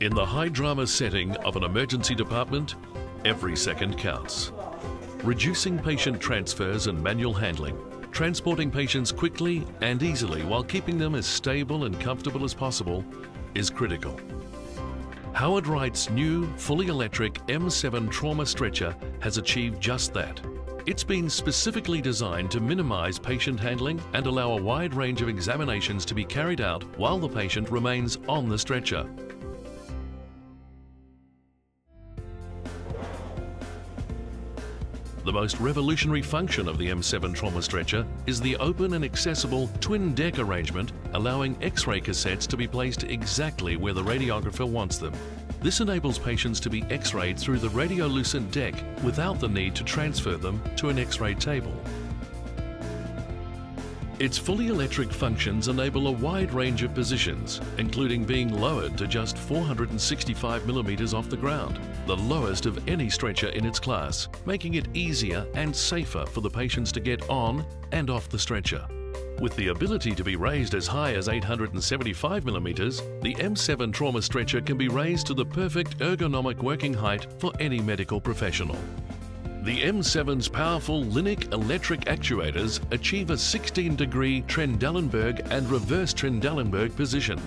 In the high drama setting of an emergency department, every second counts. Reducing patient transfers and manual handling, transporting patients quickly and easily while keeping them as stable and comfortable as possible is critical. Howard Wright's new fully electric M7 trauma stretcher has achieved just that. It's been specifically designed to minimise patient handling and allow a wide range of examinations to be carried out while the patient remains on the stretcher. The most revolutionary function of the M7 trauma stretcher is the open and accessible twin deck arrangement allowing X-ray cassettes to be placed exactly where the radiographer wants them. This enables patients to be X-rayed through the radiolucent deck without the need to transfer them to an X-ray table. Its fully electric functions enable a wide range of positions, including being lowered to just 465 millimeters off the ground, the lowest of any stretcher in its class, making it easier and safer for the patients to get on and off the stretcher. With the ability to be raised as high as 875 millimeters, the M7 trauma stretcher can be raised to the perfect ergonomic working height for any medical professional. The M7's powerful Linak electric actuators achieve a 16 degree Trendelenburg and reverse Trendelenburg position.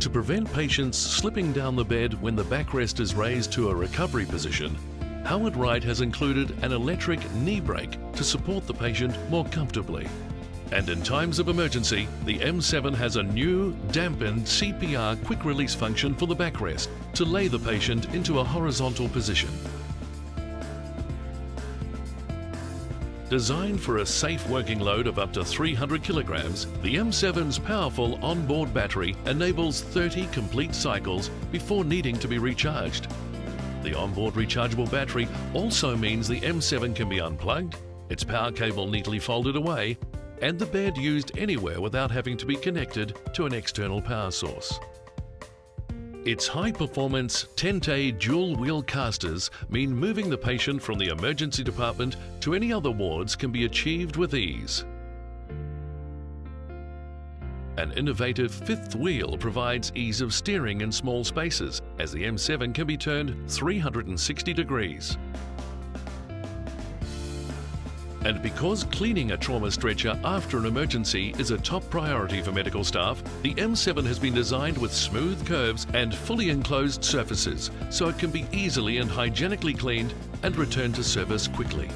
To prevent patients slipping down the bed when the backrest is raised to a recovery position, Howard Wright has included an electric knee break to support the patient more comfortably. And in times of emergency, the M7 has a new dampened CPR quick release function for the backrest to lay the patient into a horizontal position. Designed for a safe working load of up to 300 kilograms, the M7's powerful onboard battery enables 30 complete cycles before needing to be recharged. The onboard rechargeable battery also means the M7 can be unplugged, its power cable neatly folded away, and the bed used anywhere without having to be connected to an external power source. Its high-performance Tente dual-wheel casters mean moving the patient from the emergency department to any other wards can be achieved with ease. An innovative fifth wheel provides ease of steering in small spaces as the M7 can be turned 360 degrees. And because cleaning a trauma stretcher after an emergency is a top priority for medical staff, the M7 has been designed with smooth curves and fully enclosed surfaces so it can be easily and hygienically cleaned and returned to service quickly.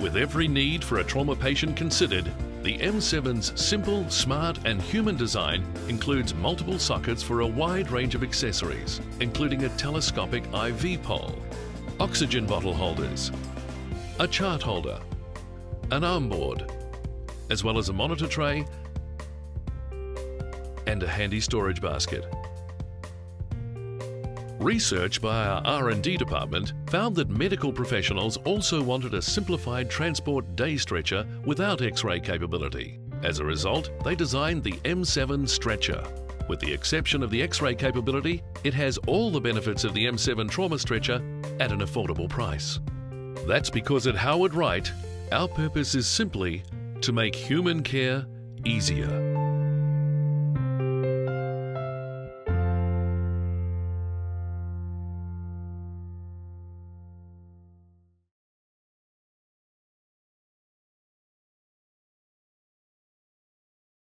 With every need for a trauma patient considered, the M7's simple, smart and human design includes multiple sockets for a wide range of accessories, including a telescopic IV pole, oxygen bottle holders, a chart holder, an arm board, as well as a monitor tray and a handy storage basket. Research by our R&D department found that medical professionals also wanted a simplified transport day stretcher without X-ray capability. As a result, they designed the M7 stretcher. With the exception of the X-ray capability, it has all the benefits of the M7 trauma stretcher at an affordable price. That's because at Howard Wright, our purpose is simply to make human care easier.